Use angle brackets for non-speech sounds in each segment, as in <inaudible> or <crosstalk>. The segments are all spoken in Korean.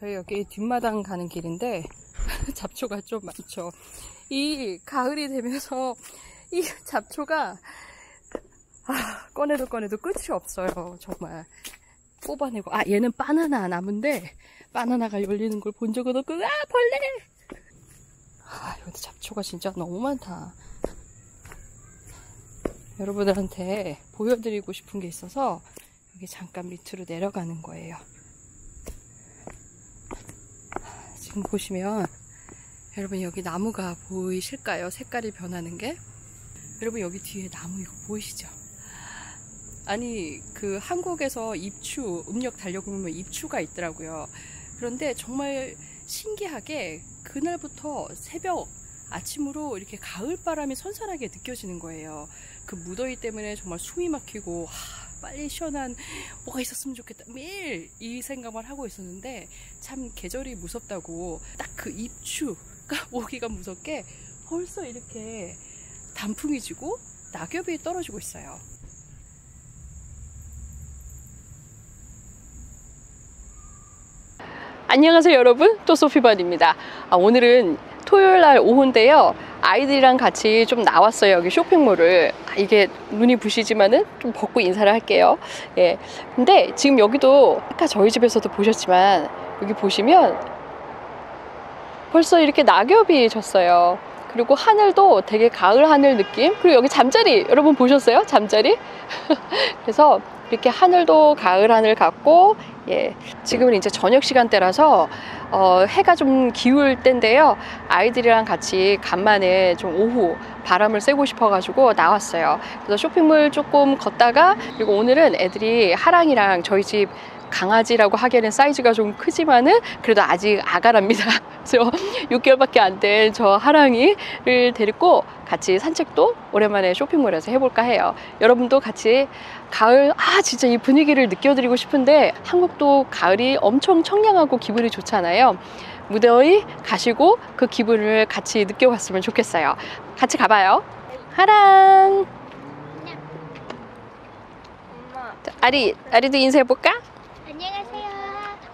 저희 여기 뒷마당 가는 길인데 <laughs> 잡초가 좀 많죠. 이 가을이 되면서 이 잡초가 아, 꺼내도 꺼내도 끝이 없어요. 정말 뽑아내고 아 얘는 바나나 나무인데 바나나가 열리는 걸 본 적은 없고 아 벌레 아 여기 잡초가 진짜 너무 많다. 여러분들한테 보여드리고 싶은 게 있어서 여기 잠깐 밑으로 내려가는 거예요. 지금 보시면 여러분 여기 나무가 보이실까요? 색깔이 변하는 게 여러분 여기 뒤에 나무 이거 보이시죠? 아니 그 한국에서 입추 음력 달력보면 입추가 있더라고요. 그런데 정말 신기하게 그날부터 새벽 아침으로 이렇게 가을 바람이 선선하게 느껴지는 거예요. 그 무더위 때문에 정말 숨이 막히고 하, 빨리 시원한 뭐가 있었으면 좋겠다. 매일 이 생각만 하고 있었는데 참 계절이 무섭다고 딱 그 입추가 <laughs> 오기가 무섭게 벌써 이렇게 단풍이 지고 낙엽이 떨어지고 있어요. 안녕하세요 여러분. 또 소피반입니다. 아, 오늘은 토요일 날 오후인데요. 아이들이랑 같이 좀 나왔어요 여기 쇼핑몰을. 아, 이게 눈이 부시지만은 좀 벗고 인사를 할게요. 예. 근데 지금 여기도 아까 저희 집에서도 보셨지만 여기 보시면 벌써 이렇게 낙엽이 졌어요. 그리고 하늘도 되게 가을 하늘 느낌? 그리고 여기 잠자리 여러분 보셨어요? 잠자리? <laughs> 그래서 이렇게 하늘도 가을 하늘 같고 예, 지금은 이제 저녁 시간대라서 어, 해가 좀 기울 때인데요. 아이들이랑 같이 간만에 좀 오후 바람을 쐬고 싶어가지고 나왔어요. 그래서 쇼핑몰 조금 걷다가 그리고 오늘은 애들이 하랑이랑 저희 집 강아지라고 하기에는 사이즈가 좀 크지만은 그래도 아직 아가랍니다. <laughs> 그래서 6개월밖에 안 된 저 하랑이를 데리고 같이 산책도 오랜만에 쇼핑몰에서 해볼까 해요. 여러분도 같이 가을, 아, 진짜 이 분위기를 느껴드리고 싶은데 한국도 가을이 엄청 청량하고 기분이 좋잖아요. 무더위 가시고 그 기분을 같이 느껴봤으면 좋겠어요. 같이 가봐요. 하랑. 자, 아리, 아리도 인사해볼까? 안녕하세요.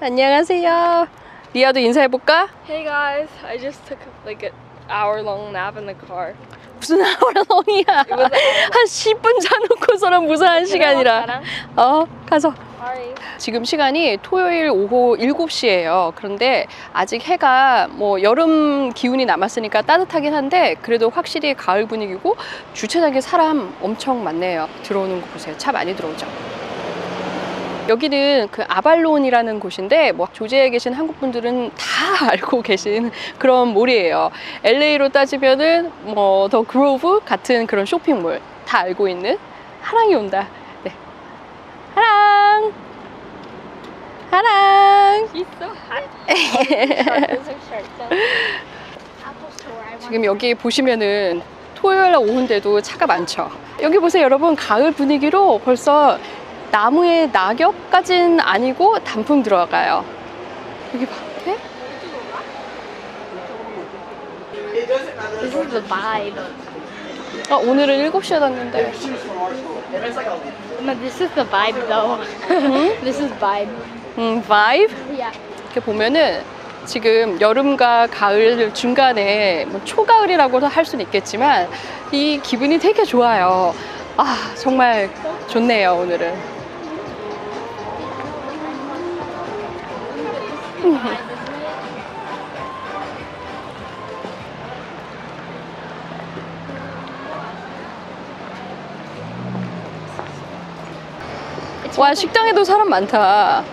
안녕하세요. 리아도 인사해볼까? Hey guys, I just took like an hour long nap in the car. 무슨 하랑이야. <laughs> 한 10분 자놓고서는 무슨 한 시간이라. 어, 가서. 지금 시간이 토요일 오후 7시예요. 그런데 아직 해가 뭐 여름 기운이 남았으니까 따뜻하긴 한데 그래도 확실히 가을 분위기고 주차장에 사람 엄청 많네요. 들어오는 거 보세요. 차 많이 들어오죠. 여기는 그 아발론이라는 곳인데 뭐 조제에 계신 한국 분들은 다 <laughs> 알고 계신 그런 몰이에요. LA로 따지면은 뭐 더 그로브 같은 그런 쇼핑몰 다 알고 있는 하랑이 온다. 네. 하랑. 하랑. 지금 여기 보시면은 토요일 날 오후인데도 차가 많죠. 여기 보세요, 여러분. 가을 분위기로 벌써 나무에 낙엽까진 아니고 단풍 들어가요. 여기 봐. 네? This is the vibe. 아, 오늘은 7시에 닫는데. No, this is the vibe though. <laughs> this is vibe. 음, vibe? Yeah. 이렇게 보면은 지금 여름과 가을 중간에 뭐 초가을이라고도 할 수는 있겠지만 이 기분이 되게 좋아요. 아, 정말 좋네요, 오늘은. <laughs> 와, 식당에도 사람 많다.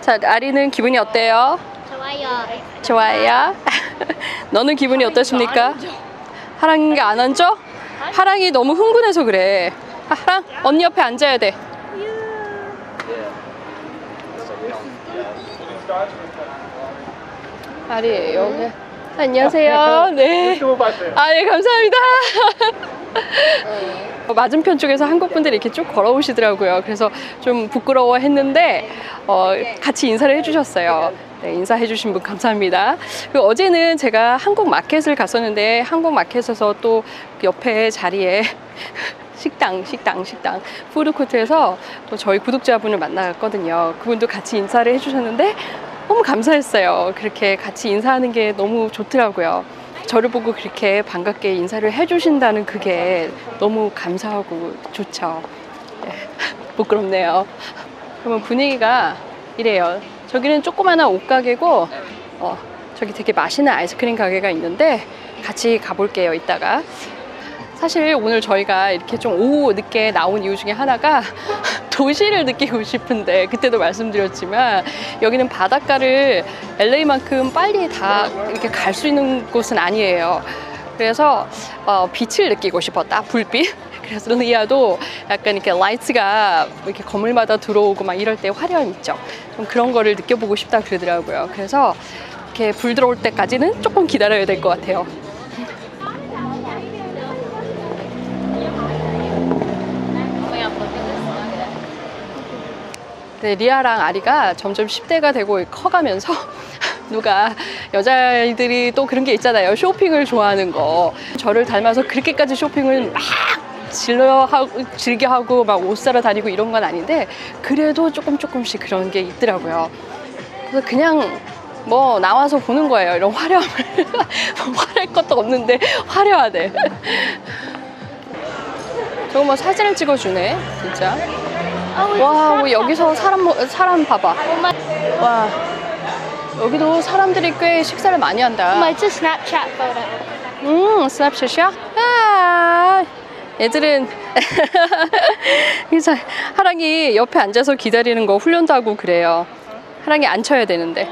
자, 아리는 기분이 어때요? 좋아요. 좋아요. <laughs> 너는 기분이 어떠십니까? 하랑이 안 앉아? 하랑이 너무 흥분해서 그래. 하- 하랑, 언니 옆에 앉아야 돼. 아리, 여기. 안녕하세요. 네. 아, 예, 감사합니다. 어, 맞은편 쪽에서 한국 분들이 이렇게 쭉 걸어오시더라고요. 그래서 좀 부끄러워 했는데, 어, 같이 인사를 해주셨어요. 네, 인사해주신 분 감사합니다. 그 어제는 제가 한국 마켓을 갔었는데, 한국 마켓에서 또 옆에 자리에 식당, 식당, 식당. 푸드코트에서 또 저희 구독자분을 만나갔거든요. 그분도 같이 인사를 해주셨는데 너무 감사했어요. 그렇게 같이 인사하는 게 너무 좋더라고요. 저를 보고 그렇게 반갑게 인사를 해주신다는 그게 너무 감사하고 좋죠. 네, <laughs> 부끄럽네요. 그러면 분위기가 이래요. 저기는 조그마한 옷가게고, 어, 저기 되게 맛있는 아이스크림 가게가 있는데 같이 가볼게요, 이따가. 사실 오늘 저희가 이렇게 좀 오후 늦게 나온 이유 중에 하나가 <laughs> 도시를 느끼고 싶은데 그때도 말씀드렸지만 여기는 바닷가를 LA만큼 빨리 다 이렇게 갈 수 있는 곳은 아니에요. 그래서 어, 빛을 느끼고 싶었다, 불빛. <laughs> 그래서 리아도 약간 이렇게 라이트가 이렇게 건물마다 들어오고 막 이럴 때 화려함 있죠. 좀 그런 거를 느껴보고 싶다 그러더라고요. 그래서 이렇게 불 들어올 때까지는 조금 기다려야 될 것 같아요. 네, 리아랑 아리가 점점 10대가 되고 커가면서 <laughs> 누가 여자아이들이 또 그런 게 있잖아요. 쇼핑을 좋아하는 거. 저를 닮아서 그렇게까지 쇼핑을 막 질러 하고 즐겨 하고 막 옷 사러 다니고 이런 건 아닌데 그래도 조금 조금씩 그런 게 있더라고요. 그래서 그냥 뭐 나와서 보는 거예요. 이런 화려함을 <laughs> 뭐 화낼 것도 없는데 화려하네. <laughs> 저거 뭐 사진을 찍어주네, 진짜. 와, 뭐 여기서 사람 모- 사람 봐봐. 와, 여기도 사람들이 꽤 식사를 많이 한다. Oh, it's a Snapchat photo. 음, 스냅샷이야? 아, 애들은 <laughs> 하랑이 옆에 앉아서 기다리는 거 훈련도 하고 그래요. 하랑이 앉혀야 되는데.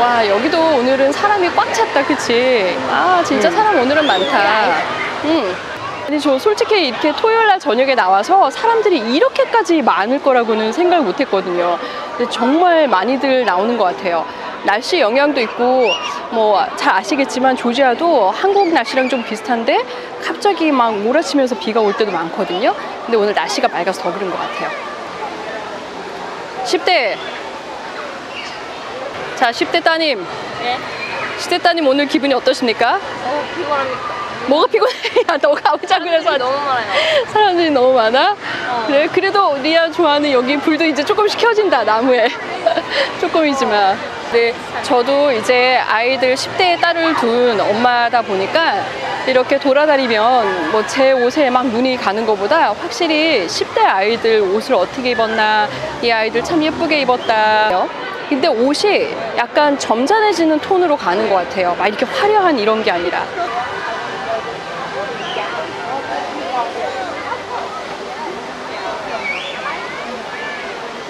와 여기도 오늘은 사람이 꽉 찼다 그치? 아 진짜 사람 오늘은 많다. 응. 아니 저 솔직히 이렇게 토요일 날 저녁에 나와서 사람들이 이렇게까지 많을 거라고는 생각을 못 했거든요. 근데 정말 많이들 나오는 것 같아요. 날씨 영향도 있고 뭐 잘 아시겠지만 조지아도 한국 날씨랑 좀 비슷한데 갑자기 막 몰아치면서 비가 올 때도 많거든요. 근데 오늘 날씨가 맑아서 더 그런 것 같아요. 10대 자 10대 따님 네. 10대 따님 오늘 기분이 어떠십니까? 어, 피곤합니다. 뭐가 피곤해? <laughs> 야 너가 오자 그래서 너무 많아요. 사람들이 너무 많아? 그래 그래도 리아 좋아하는 여기 불도 이제 조금씩 켜진다 나무에 <laughs> 조금이지만 네 저도 이제 아이들 10대의 딸을 둔 엄마다 보니까 이렇게 돌아다니면 뭐 제 옷에 막 눈이 가는 것보다 확실히 10대 아이들 옷을 어떻게 입었나 이 아이들 참 예쁘게 입었다 근데 옷이 약간 점잖해지는 톤으로 가는 것 같아요 막 이렇게 화려한 이런 게 아니라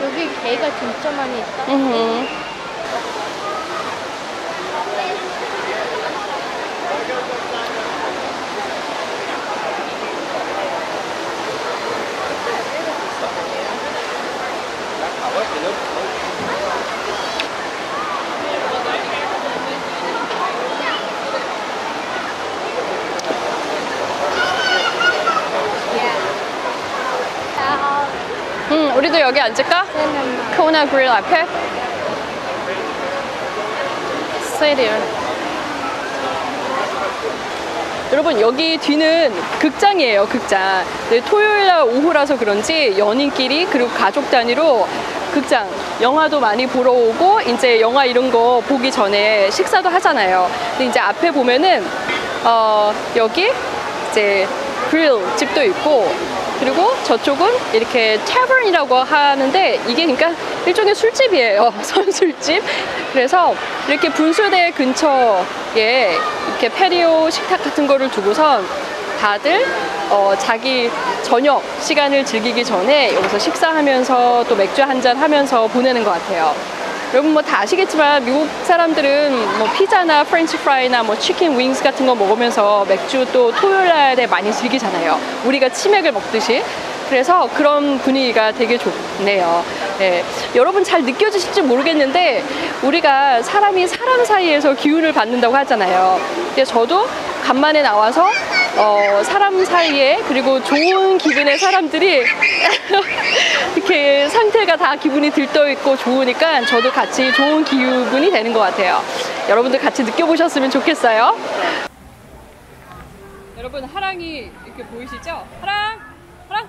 여기 개가 진짜 많이 있다. 음. 음, 우리도 여기 앉을까? 코나 그릴 앞에? 스테디움. 여러분 여기 뒤는 극장이에요 극장 네, 토요일 날 오후라서 그런지 연인끼리 그리고 가족 단위로 극장 영화도 많이 보러 오고 이제 영화 이런 거 보기 전에 식사도 하잖아요 근데 이제 앞에 보면은 어, 여기 이제 그릴 집도 있고 그리고 저쪽은 이렇게 tavern이라고 하는데 이게 그러니까 일종의 술집이에요 <laughs> 선술집 그래서 이렇게 분수대 근처에 이렇게 patio 식탁 같은 거를 두고선 다들 어, 자기 저녁 시간을 즐기기 전에 여기서 식사하면서 또 맥주 한 잔 하면서 보내는 것 같아요. 여러분 뭐 다 아시겠지만 미국 사람들은 뭐 피자나 프렌치 프라이나 뭐 chicken wings 같은 거 먹으면서 맥주 또 토요일 날에 많이 즐기잖아요. 우리가 치맥을 먹듯이. 그래서 그런 분위기가 되게 좋네요. 네. 여러분 잘 느껴지실지 모르겠는데 우리가 사람이 사람 사이에서 기운을 받는다고 하잖아요. 근데 저도 간만에 나와서 어, 사람 사이에 그리고 좋은 기분의 사람들이 <laughs> 이렇게 상태가 다 기분이 들떠 있고 좋으니까 저도 같이 좋은 기분이 되는 것 같아요. 여러분들 같이 느껴보셨으면 좋겠어요. 여러분 하랑이 이렇게 보이시죠? 하랑, 하랑.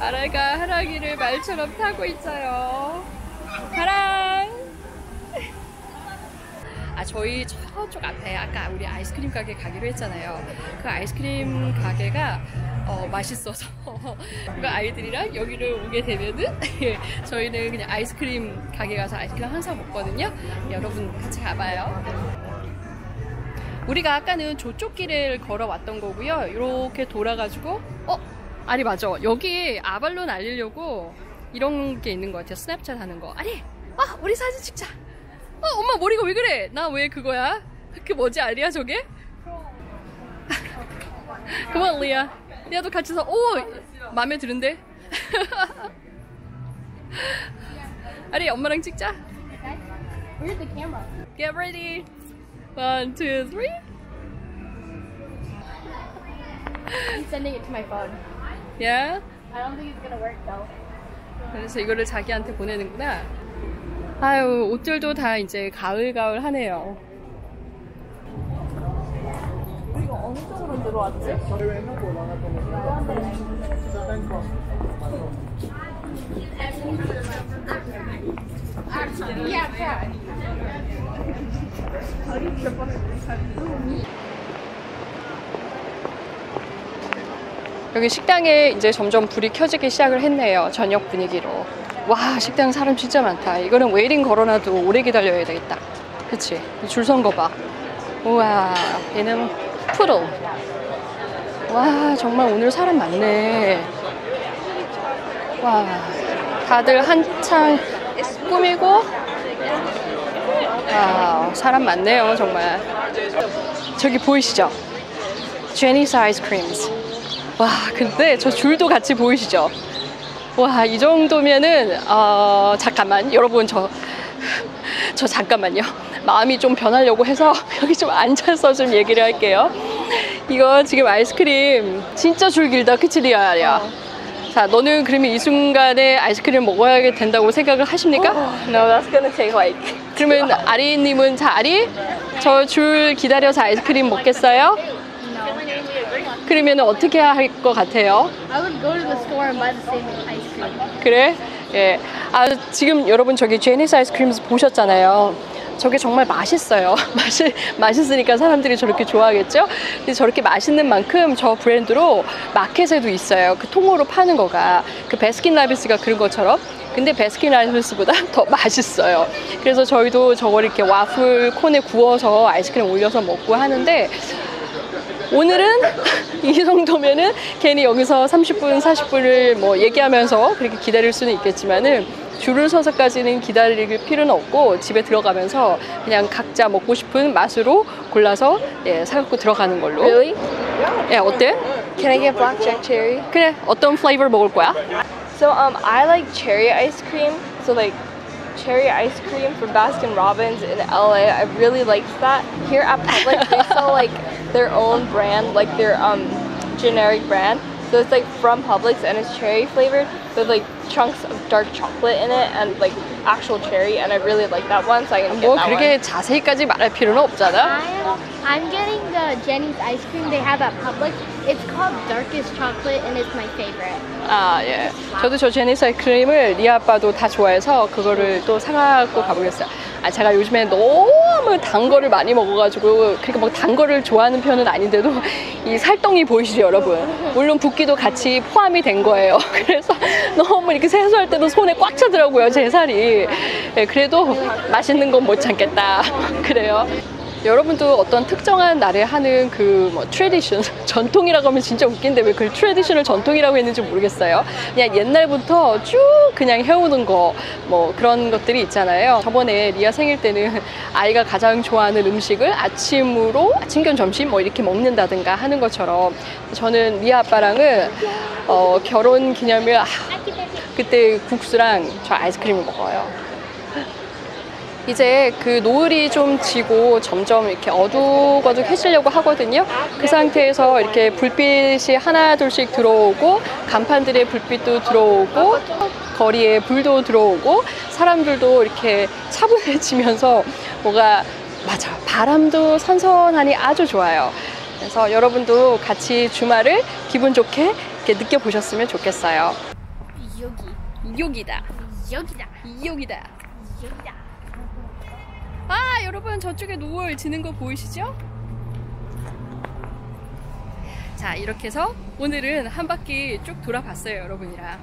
아라가 하랑이를 말처럼 타고 있어요. 하랑. 아 저희 저쪽 앞에 아까 우리 아이스크림 가게 가기로 했잖아요. 그 아이스크림 가게가 어, 맛있어서 <laughs> 그 아이들이랑 여기를 오게 되면은 <laughs> 저희는 그냥 아이스크림 가게 가서 아이스크림 항상 먹거든요. 여러분 같이 가봐요. 우리가 아까는 저쪽 길을 걸어왔던 거고요. 이렇게 돌아가지고 어 아니 맞아 여기 아발론 알리려고 이런 게 있는 것 같아요. 스냅챗 하는 거. 아니 아 우리 사진 찍자. 어 엄마 머리가 왜 그래? 나 왜 그거야? 그 뭐지 아리야 저게? 그만 리아. 리아도 같이 서. 오 마음에 드는데. 아리 엄마랑 찍자. Where's the camera? Get ready. One, two, three. I'm sending it to my phone. Yeah. I don't think it's gonna work though. 그래서 이거를 자기한테 보내는구나. 아유, 옷들도 다 이제 가을가을 하네요. 우리가 어느 쪽으로 들어왔지? 여기 식당에 이제 점점 불이 켜지기 시작을 했네요. 저녁 분위기로. 와, 식당 사람 진짜 많다. 이거는 waiting 걸어놔도 오래 기다려야 되겠다. 그치? 줄 선 거 봐. 우와, 얘는 푸들. 와, 정말 오늘 사람 많네. 와, 다들 한창 꾸미고, 와, 사람 많네요, 정말. 저기 보이시죠? 제니스 아이스크림스. 와, 근데 저 줄도 같이 보이시죠? 와, 이 정도면은, 어, 잠깐만, 여러분, 저, 저 잠깐만요. 마음이 좀 변하려고 해서 <laughs> 여기 좀 앉아서 좀 얘기를 할게요. 이거 지금 아이스크림 진짜 줄 길다, 그치, 리아야? 자, 너는 그러면 이 순간에 아이스크림 먹어야 된다고 생각을 하십니까? No, that's gonna take like. 그러면 아리님은, 자, 아리, 저 줄 기다려서 아이스크림 먹겠어요? 그러면 어떻게 할 것 같아요? I would go to the store and buy the same ice cream. 그래? 예. 아, 지금 여러분 저기 제니스 아이스크림 보셨잖아요. 저게 정말 맛있어요. <laughs> 맛이, 맛있으니까 사람들이 저렇게 좋아하겠죠? 근데 저렇게 맛있는 만큼 저 브랜드로 마켓에도 있어요. 그 통으로 파는 거가. 그 베스킨 라빈스가 그런 것처럼. 근데 베스킨 라빈스보다 <laughs> 더 맛있어요. 그래서 저희도 저걸 이렇게 와플 콘에 구워서 아이스크림 올려서 먹고 하는데 오늘은 이 정도면은 괜히 여기서 30분, 40분을 뭐 얘기하면서 그렇게 기다릴 수는 있겠지만은 줄을 서서까지는 기다릴 필요는 없고 집에 들어가면서 그냥 각자 먹고 싶은 맛으로 골라서 예, 사갖고 들어가는 걸로. Really? 예, 어때? Can I get blackjack cherry? 그래, 어떤 플레이버 먹을 거야? So um, I like cherry ice cream. So like cherry ice cream from Baskin Robbins in LA. I really liked that. Here at Publix, they sell like their own brand, like their um generic brand. So it's like from Publix and it's cherry flavored with like chunks of dark chocolate in it and like actual cherry. And I really like that one, so I'm gonna get 뭐 that 그렇게 one. 자세히까지 말할 필요는 없잖아. I'm, I'm getting the Jenny's ice cream they have at Publix. It's called Darkest Chocolate and it's my favorite. 아, 예. 저도 저 제니스 아이스크림을 리 아빠도 다 좋아해서 그거를 또 사갖고 가보겠어요. 아, 제가 요즘에 너무 단 거를 많이 먹어가지고, 그렇게 막단 거를 좋아하는 편은 아닌데도 <laughs> 이 살덩이 보이시죠, 여러분? 물론 붓기도 같이 포함이 된 거예요. <laughs> 그래서 너무 이렇게 세수할 때도 손에 꽉 차더라고요, 제 살이. 예, 그래도 맛있는 건 못 참겠다. <laughs> 그래요. 여러분도 어떤 특정한 날에 하는 그 뭐 tradition <laughs> 전통이라고 하면 진짜 웃긴데 왜 그 tradition을 전통이라고 했는지 모르겠어요. 그냥 옛날부터 쭉 그냥 해오는 거 뭐 그런 것들이 있잖아요. 저번에 리아 생일 때는 <laughs> 아이가 가장 좋아하는 음식을 아침으로 아침 겸 점심 뭐 이렇게 먹는다든가 하는 것처럼 저는 리아 아빠랑은 어, 결혼 기념일 아, 그때 국수랑 저 아이스크림을 먹어요. 이제 그 노을이 좀 지고 점점 이렇게 어둑어둑해지려고 하거든요. 그 상태에서 이렇게 불빛이 하나 둘씩 들어오고 간판들의 불빛도 들어오고 거리에 불도 들어오고 사람들도 이렇게 차분해지면서 뭐가 맞아 바람도 선선하니 아주 좋아요. 그래서 여러분도 같이 주말을 기분 좋게 이렇게 느껴보셨으면 좋겠어요. 여기. 여기다. 여기다. 여기다. 여기다. 아, 여러분 저쪽에 노을 지는 거 보이시죠? 자, 이렇게 해서 오늘은 한 바퀴 쭉 돌아봤어요, 여러분이랑.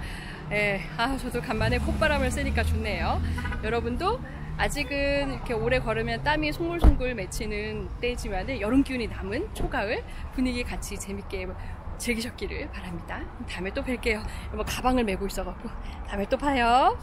예, 아, 저도 간만에 콧바람을 쐬니까 좋네요. 여러분도 아직은 이렇게 오래 걸으면 땀이 송글송글 맺히는 때지만 여름 기운이 남은 초가을 분위기 같이 재밌게 즐기셨기를 바랍니다. 다음에 또 뵐게요. 뭐 가방을 메고 있어갖고 다음에 또 봐요.